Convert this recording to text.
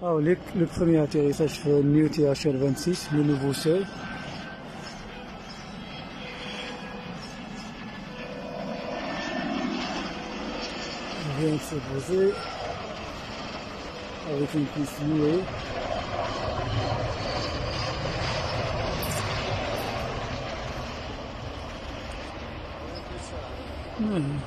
Alors, le, le premier atterrissage fait New THR-26, le nouveau sol. Il vient de se poser avec une piste nouée. Hmm.